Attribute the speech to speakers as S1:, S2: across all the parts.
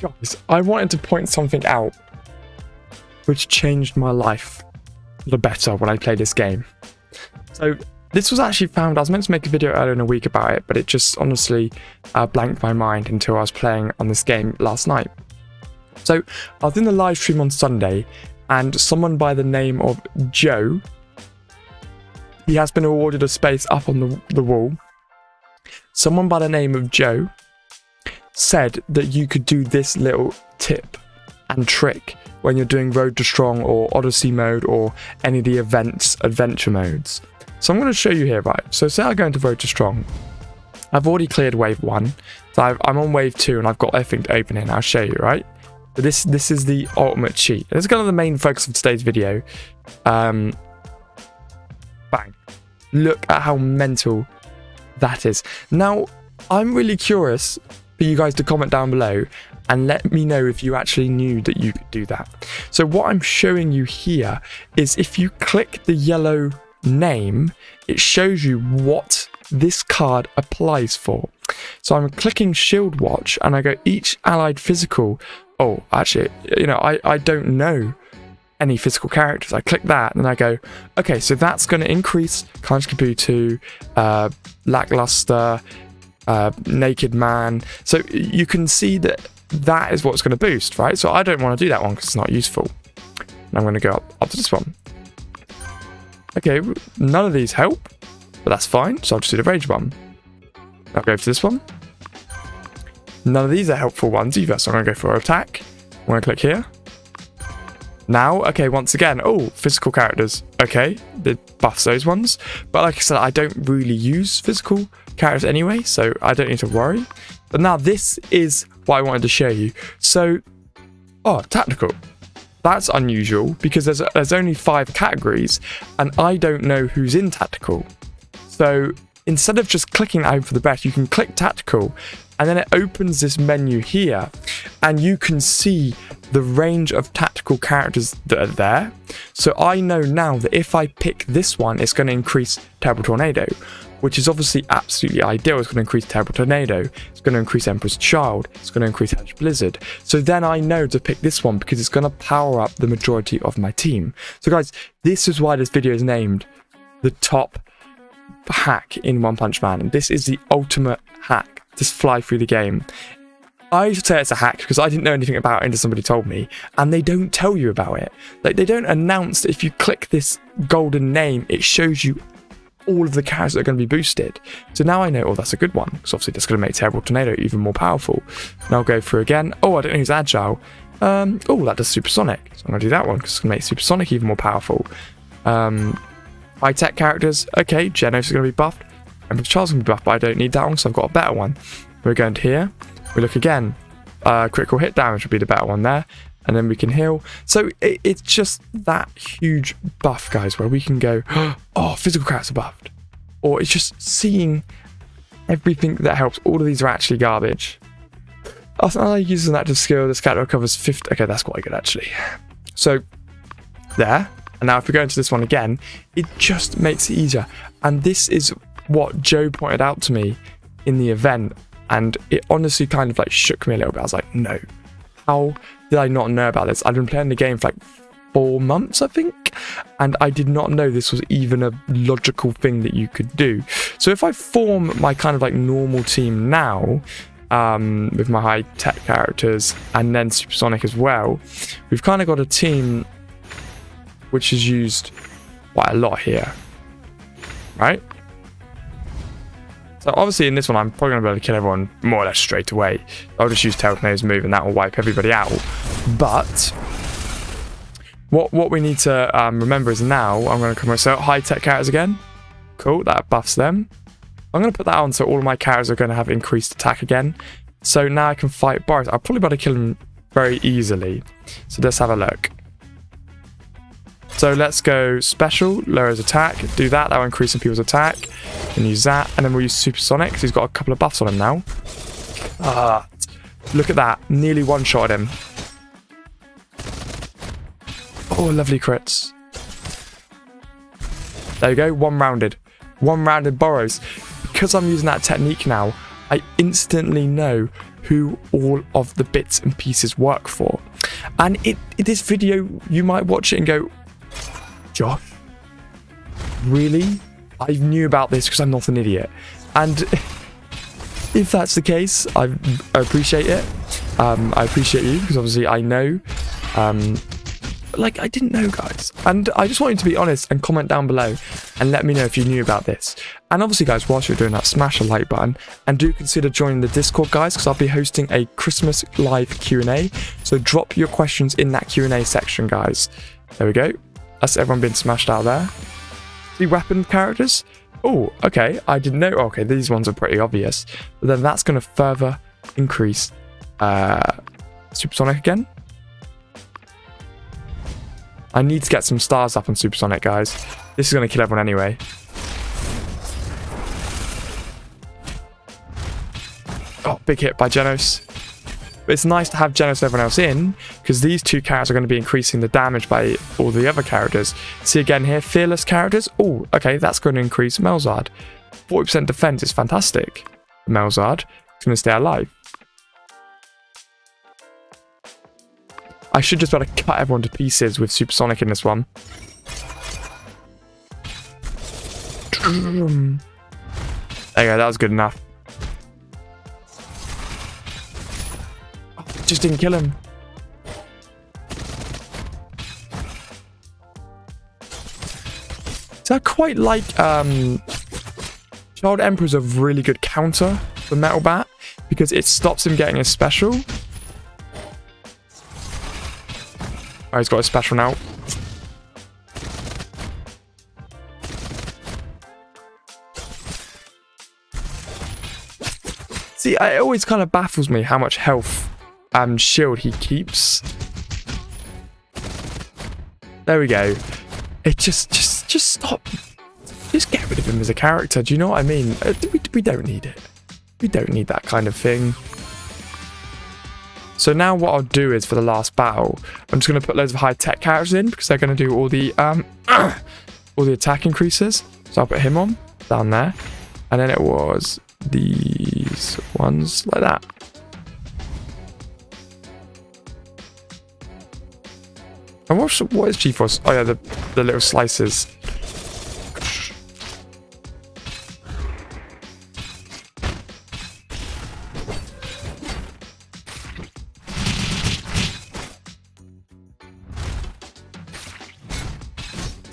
S1: Guys, I wanted to point something out which changed my life for the better when I played this game. So this was actually found, I was meant to make a video earlier in the week about it, but it just honestly uh, blanked my mind until I was playing on this game last night. So I was in the live stream on Sunday and someone by the name of Joe, he has been awarded a space up on the, the wall. Someone by the name of Joe said that you could do this little tip and trick when you're doing Road to Strong or Odyssey mode or any of the events adventure modes. So I'm going to show you here, right? So say I go into Road to Strong. I've already cleared wave one. So i am on wave two and I've got everything to open in. I'll show you, right? But this this is the ultimate cheat. Is kind of the main focus of today's video. Um, bang. Look at how mental that is. Now, I'm really curious for you guys to comment down below and let me know if you actually knew that you could do that. So what I'm showing you here is if you click the yellow name, it shows you what this card applies for. So I'm clicking Shield Watch and I go each allied physical. Oh, actually, you know, I, I don't know any physical characters. I click that and I go, okay, so that's going to increase Carnage Kabuto, uh, Lackluster, uh, Naked Man. So you can see that that is what's going to boost, right? So I don't want to do that one because it's not useful. And I'm going to go up, up to this one. Okay, none of these help, but that's fine. So I'll just do the rage one. I'll go to this one. None of these are helpful ones either, so I'm going to go for attack. I'm going to click here. Now, okay, once again, oh, physical characters. Okay, it buffs those ones. But like I said, I don't really use physical characters anyway, so I don't need to worry. But now this is what I wanted to show you. So, oh, tactical. That's unusual because there's, there's only five categories and I don't know who's in tactical. So instead of just clicking out for the best, you can click tactical and then it opens this menu here and you can see the range of tactical characters that are there. So I know now that if I pick this one, it's going to increase Terrible Tornado, which is obviously absolutely ideal. It's going to increase Terrible Tornado, it's going to increase Emperor's Child, it's going to increase Hellish Blizzard. So then I know to pick this one because it's going to power up the majority of my team. So guys, this is why this video is named the top hack in One Punch Man. And this is the ultimate hack to fly through the game. I should say it's a hack because I didn't know anything about it until somebody told me, and they don't tell you about it. Like they don't announce that if you click this golden name, it shows you all of the characters that are going to be boosted. So now I know, oh, that's a good one, because obviously that's going to make Terrible Tornado even more powerful. And I'll go through again. Oh, I don't know who's Agile. Um, oh, that does Supersonic. So I'm going to do that one, because it's going to make Supersonic even more powerful. Um, high tech characters. Okay, Genos is going to be buffed. And Charles to be buffed, but I don't need that one, so I've got a better one. We're going to here. We look again. Uh, critical hit damage would be the better one there. And then we can heal. So it, it's just that huge buff, guys, where we can go, oh, physical characters are buffed. Or it's just seeing everything that helps. All of these are actually garbage. After using that to skill, the scatter recovers 50. Okay, that's quite good, actually. So, there. And now if we go into this one again, it just makes it easier. And this is what Joe pointed out to me in the event and it honestly kind of like shook me a little bit. I was like, no, how did I not know about this? I've been playing the game for like four months, I think, and I did not know this was even a logical thing that you could do. So if I form my kind of like normal team now, um, with my high tech characters and then Supersonic as well, we've kind of got a team which is used quite a lot here, right? So obviously in this one, I'm probably going to be able to kill everyone more or less straight away. I'll just use Tailtornado's move and that will wipe everybody out. But what what we need to um, remember is now I'm going to come so high-tech characters again. Cool, that buffs them. I'm going to put that on so all of my characters are going to have increased attack again. So now I can fight Boros. I'll probably be able to kill him very easily. So let's have a look. So let's go special, lowers attack, do that, that will increase some people's attack. And use that, and then we'll use supersonic, because he's got a couple of buffs on him now. Ah, look at that, nearly one-shot him. Oh, lovely crits. There you go, one rounded. One rounded Boros. Because I'm using that technique now, I instantly know who all of the bits and pieces work for. And it this video, you might watch it and go, Josh, really? I knew about this because I'm not an idiot. And if that's the case, I, I appreciate it. Um, I appreciate you because obviously I know. Um, like, I didn't know, guys. And I just want you to be honest and comment down below and let me know if you knew about this. And obviously, guys, whilst you're doing that, smash a like button and do consider joining the Discord, guys, because I'll be hosting a Christmas live Q&A. So drop your questions in that Q&A section, guys. There we go. That's everyone being smashed out there. The weapon characters. Oh, okay. I didn't know. Okay, these ones are pretty obvious. But then that's going to further increase uh, Supersonic again. I need to get some stars up on Supersonic, guys. This is going to kill everyone anyway. Oh, big hit by Genos. But it's nice to have Genos and everyone else in, because these two characters are going to be increasing the damage by all the other characters. See again here, Fearless characters. Oh, okay, that's going to increase Melzard. 40% defense is fantastic. Melzard is going to stay alive. I should just be able to cut everyone to pieces with Supersonic in this one. There you go, that was good enough. Just didn't kill him. So I quite like um, Child Emperor's a really good counter for Metal Bat because it stops him getting a special Oh, he's got a special now. See, it always kind of baffles me how much health and shield he keeps. There we go. It just, just, just stop. Just get rid of him as a character. Do you know what I mean? Uh, we, we don't need it. We don't need that kind of thing. So now what I'll do is for the last battle, I'm just going to put loads of high-tech characters in because they're going to do all the um, all the attack increases. So I'll put him on down there. And then it was these ones like that. And what is G-Force? Oh yeah, the, the little slices.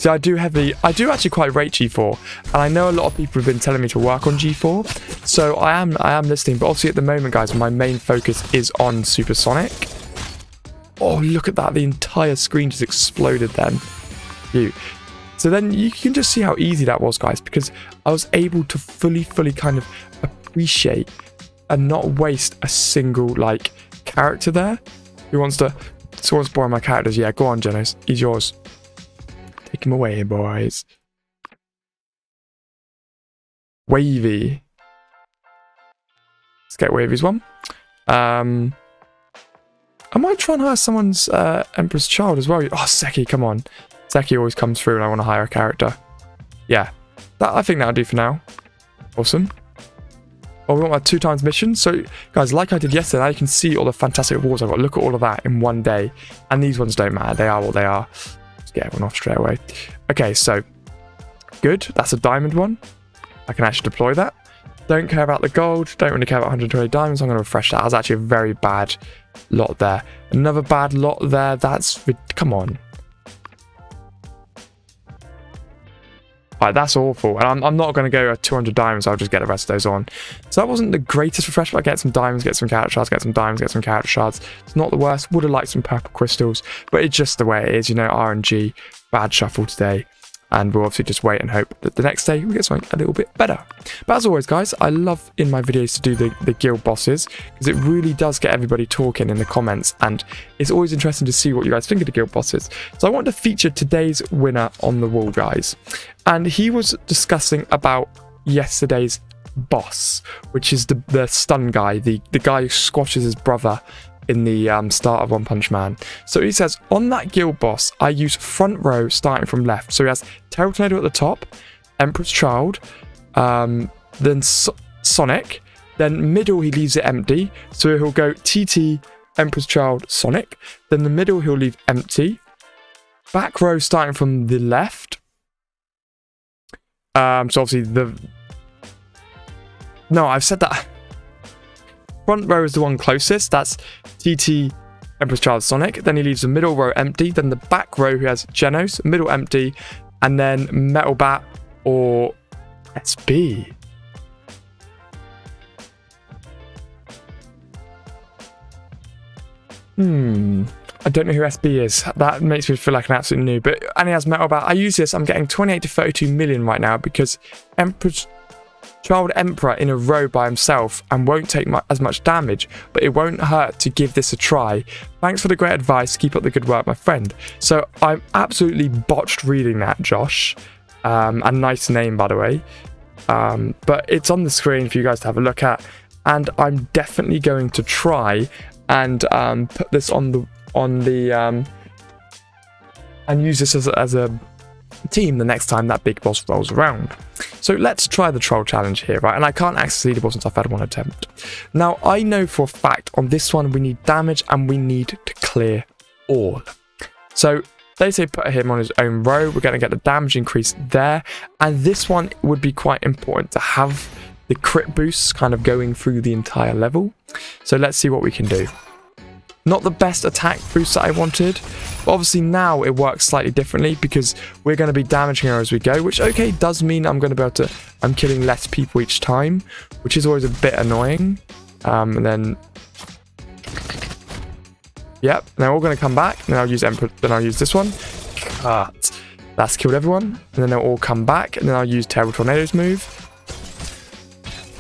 S1: See, I do heavily, I do actually quite rate G4, and I know a lot of people have been telling me to work on G4, so I am, I am listening. But obviously, at the moment, guys, my main focus is on Supersonic. Oh, look at that! The entire screen just exploded. Then. So then you can just see how easy that was, guys, because I was able to fully, fully kind of appreciate and not waste a single like character there. Who wants to? Someone's borrowing my characters. Yeah, go on, Genos. He's yours. Take him away, boys. Wavy. Let's get Wavy's one. Um, I might try and hire someone's uh, Emperor's Child as well. Oh, Seki, come on. Seki always comes through and I want to hire a character. Yeah, that, I think that'll do for now. Awesome. Oh, we want my two times mission. So, guys, like I did yesterday, now you can see all the fantastic rewards I've got. Look at all of that in one day. And these ones don't matter. They are what they are Let's get everyone off straight away. Okay, so good. That's a diamond one. I can actually deploy that. Don't care about the gold. Don't really care about 120 diamonds. I'm going to refresh that. That was actually a very bad lot there. Another bad lot there. That's... Come on. Right, that's awful. And I'm, I'm not going to go at 200 diamonds. I'll just get the rest of those on. So that wasn't the greatest refresh, but I get some diamonds, get some character shards, get some diamonds, get some character shards. It's not the worst. Would have liked some purple crystals, but it's just the way it is. You know, RNG, bad shuffle today and we'll obviously just wait and hope that the next day we get something a little bit better. But as always, guys, I love in my videos to do the, the guild bosses because it really does get everybody talking in the comments and it's always interesting to see what you guys think of the guild bosses. So I want to feature today's winner on the wall, guys. And he was discussing about yesterday's boss, which is the, the stun guy, the, the guy who squashes his brother in the um, start of One Punch Man. So he says, on that guild boss, I use front row starting from left. So he has Terrible Tornado at the top, Emperor's Child, um, then so Sonic, Then middle, he leaves it empty. So he'll go TT, Emperor's Child, Sonic. Then the middle, he'll leave empty. Back row starting from the left. Um, so obviously the... No, I've said that. Front row is the one closest. That's TT, Emperor's Child, Sonic. Then he leaves the middle row empty. Then the back row, who has Genos, middle empty. And then Metal Bat or SB. Hmm. I don't know who SB is. That makes me feel like an absolute noob. But and he has metal bat. I use this. I'm getting 28 to 32 million right now because Emperor's Child Emperor in a row by himself and won't take mu as much damage, but it won't hurt to give this a try. Thanks for the great advice. Keep up the good work, my friend. So I'm absolutely botched reading that, Josh. Um, a nice name, by the way. Um, but it's on the screen for you guys to have a look at. And I'm definitely going to try and um, put this on the on the um, and use this as as a team the next time that big boss rolls around. So let's try the troll challenge here, right? And I can't access leaderboard since I've had one attempt. Now I know for a fact on this one we need damage and we need to clear all. So they say put him on his own row. We're going to get the damage increase there. And this one would be quite important to have the crit boosts kind of going through the entire level. So let's see what we can do. Not the best attack boost that I wanted. Obviously now it works slightly differently because we're going to be damaging her as we go, which okay does mean I'm going to be able to, I'm killing less people each time, which is always a bit annoying. Um, and then, yep, they're all going to come back. Then I'll use Emperor, then I'll use this one. Cut. That's killed everyone. And then they'll all come back. And then I'll use Terrible Tornado's move.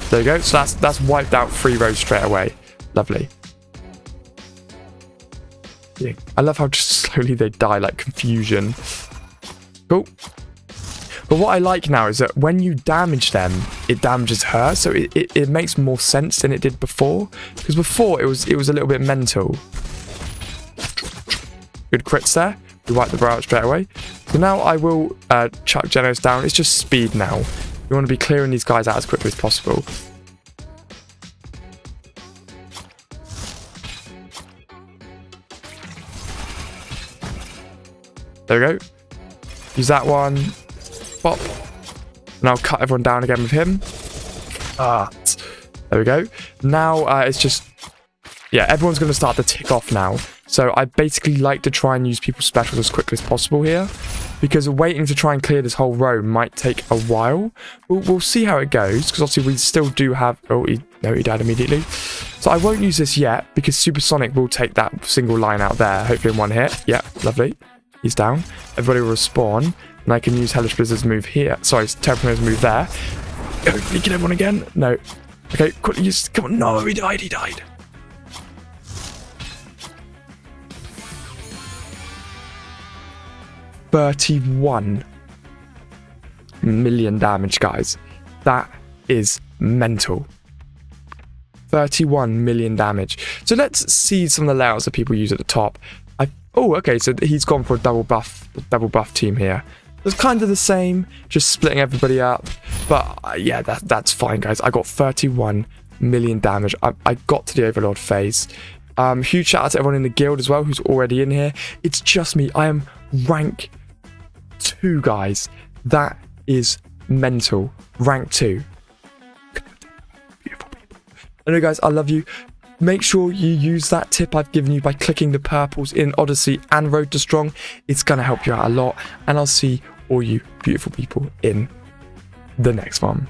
S1: There you go. So that's that's wiped out three rows straight away. Lovely. I love how just slowly they die like confusion. Cool. But what I like now is that when you damage them, it damages her, so it, it, it makes more sense than it did before. Because before it was it was a little bit mental. Good crits there. We wipe the brow out straight away. So now I will uh, chuck Genos down. It's just speed now. We want to be clearing these guys out as quickly as possible. There we go. Use that one. Pop. And I'll cut everyone down again with him. Ah. There we go. Now uh, it's just... Yeah, everyone's going to start to tick off now. So I basically like to try and use people's specials as quickly as possible here. Because waiting to try and clear this whole row might take a while. We'll, we'll see how it goes. Because obviously we still do have... Oh, he, no, he died immediately. So I won't use this yet. Because Supersonic will take that single line out there. Hopefully in one hit. Yeah, lovely. He's down. Everybody will respawn. And I can use Hellish Blizzard's move here. Sorry, Terraformer's move there. Hopefully kill everyone again. No. Okay, quickly use... Come on. No, he died. He died. Thirty-one million damage, guys. That is mental. 31 million damage. So let's see some of the layouts that people use at the top. Oh, okay, so he's gone for a double buff, double buff team here. It's kind of the same, just splitting everybody up. But uh, yeah, that, that's fine, guys. I got 31 million damage. I, I got to the Overlord phase. Um, huge shout out to everyone in the guild as well who's already in here. It's just me. I am rank 2, guys. That is mental. Rank 2. Beautiful people. Anyway, guys, I love you. Make sure you use that tip I've given you by clicking the purples in Odyssey and Road to Strong. It's going to help you out a lot. And I'll see all you beautiful people in the next one.